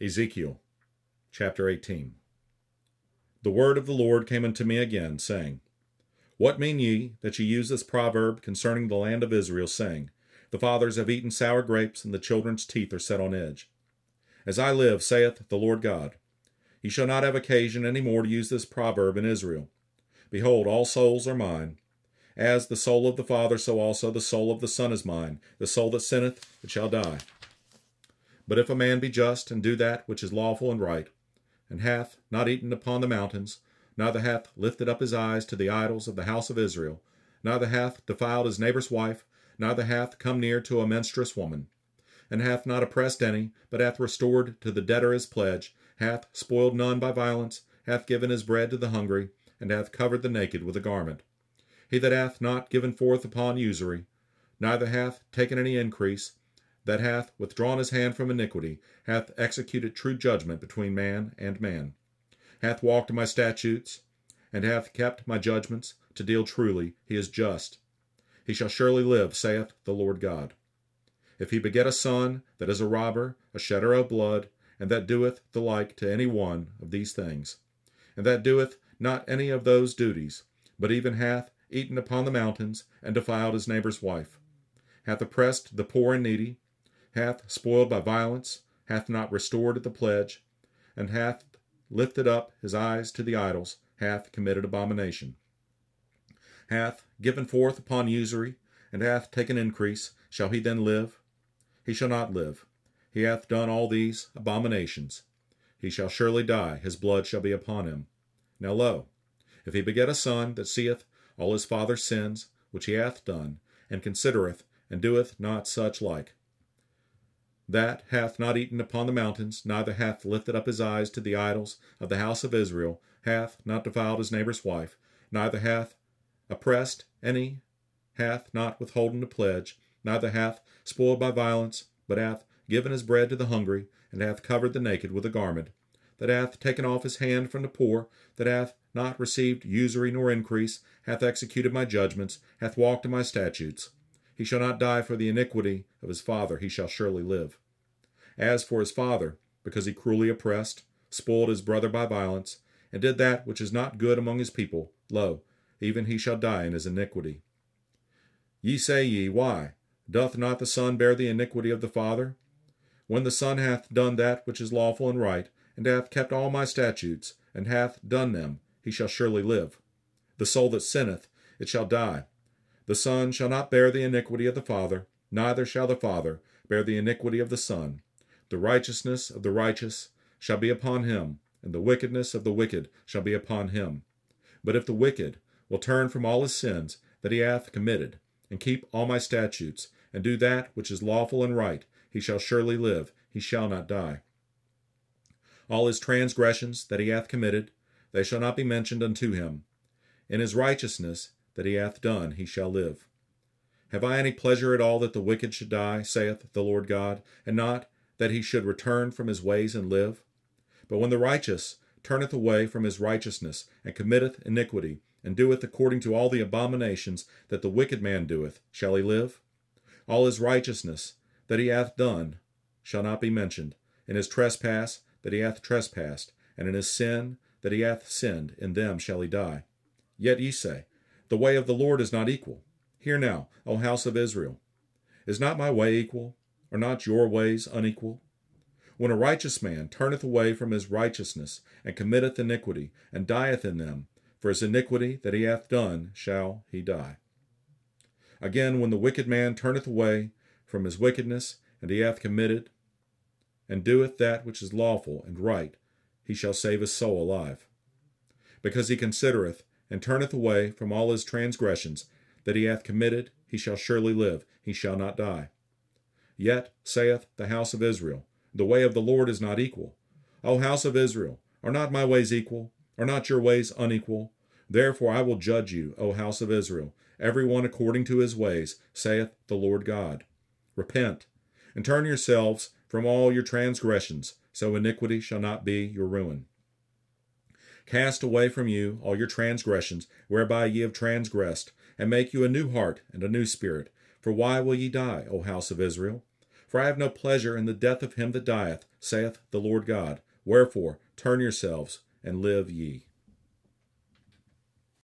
Ezekiel chapter 18 The word of the Lord came unto me again, saying, What mean ye that ye use this proverb concerning the land of Israel, saying, The fathers have eaten sour grapes, and the children's teeth are set on edge? As I live, saith the Lord God, ye shall not have occasion any more to use this proverb in Israel. Behold, all souls are mine. As the soul of the Father, so also the soul of the Son is mine. The soul that sinneth, it shall die. But if a man be just, and do that which is lawful and right, and hath not eaten upon the mountains, neither hath lifted up his eyes to the idols of the house of Israel, neither hath defiled his neighbor's wife, neither hath come near to a menstruous woman, and hath not oppressed any, but hath restored to the debtor his pledge, hath spoiled none by violence, hath given his bread to the hungry, and hath covered the naked with a garment. He that hath not given forth upon usury, neither hath taken any increase, that hath withdrawn his hand from iniquity, hath executed true judgment between man and man, hath walked my statutes, and hath kept my judgments, to deal truly, he is just. He shall surely live, saith the Lord God. If he beget a son that is a robber, a shedder of blood, and that doeth the like to any one of these things, and that doeth not any of those duties, but even hath eaten upon the mountains, and defiled his neighbor's wife, hath oppressed the poor and needy, hath spoiled by violence, hath not restored at the pledge, and hath lifted up his eyes to the idols, hath committed abomination, hath given forth upon usury, and hath taken increase, shall he then live? He shall not live. He hath done all these abominations. He shall surely die, his blood shall be upon him. Now lo, if he beget a son that seeth all his father's sins, which he hath done, and considereth, and doeth not such like, that hath not eaten upon the mountains, neither hath lifted up his eyes to the idols of the house of Israel, hath not defiled his neighbor's wife, neither hath oppressed any, hath not withholden a pledge, neither hath spoiled by violence, but hath given his bread to the hungry, and hath covered the naked with a garment, that hath taken off his hand from the poor, that hath not received usury nor increase, hath executed my judgments, hath walked in my statutes. He shall not die for the iniquity of his father, he shall surely live. As for his father, because he cruelly oppressed, spoiled his brother by violence, and did that which is not good among his people, lo, even he shall die in his iniquity. Ye say ye, Why? Doth not the Son bear the iniquity of the Father? When the Son hath done that which is lawful and right, and hath kept all my statutes, and hath done them, he shall surely live. The soul that sinneth, it shall die. The Son shall not bear the iniquity of the Father, neither shall the Father bear the iniquity of the Son. The righteousness of the righteous shall be upon him, and the wickedness of the wicked shall be upon him. But if the wicked will turn from all his sins that he hath committed, and keep all my statutes, and do that which is lawful and right, he shall surely live, he shall not die. All his transgressions that he hath committed, they shall not be mentioned unto him. In his righteousness that he hath done, he shall live. Have I any pleasure at all that the wicked should die, saith the Lord God, and not that he should return from his ways and live? But when the righteous turneth away from his righteousness, and committeth iniquity, and doeth according to all the abominations that the wicked man doeth, shall he live? All his righteousness that he hath done shall not be mentioned, in his trespass that he hath trespassed, and in his sin that he hath sinned, in them shall he die. Yet ye say, The way of the Lord is not equal. Hear now, O house of Israel. Is not my way equal? Are not your ways unequal? When a righteous man turneth away from his righteousness, and committeth iniquity, and dieth in them, for his iniquity that he hath done shall he die. Again, when the wicked man turneth away from his wickedness, and he hath committed, and doeth that which is lawful and right, he shall save his soul alive. Because he considereth, and turneth away from all his transgressions that he hath committed, he shall surely live, he shall not die. Yet, saith the house of Israel, the way of the Lord is not equal. O house of Israel, are not my ways equal? Are not your ways unequal? Therefore I will judge you, O house of Israel, every one according to his ways, saith the Lord God. Repent, and turn yourselves from all your transgressions, so iniquity shall not be your ruin. Cast away from you all your transgressions, whereby ye have transgressed, and make you a new heart and a new spirit. For why will ye die, O house of Israel? For I have no pleasure in the death of him that dieth, saith the Lord God. Wherefore, turn yourselves and live ye.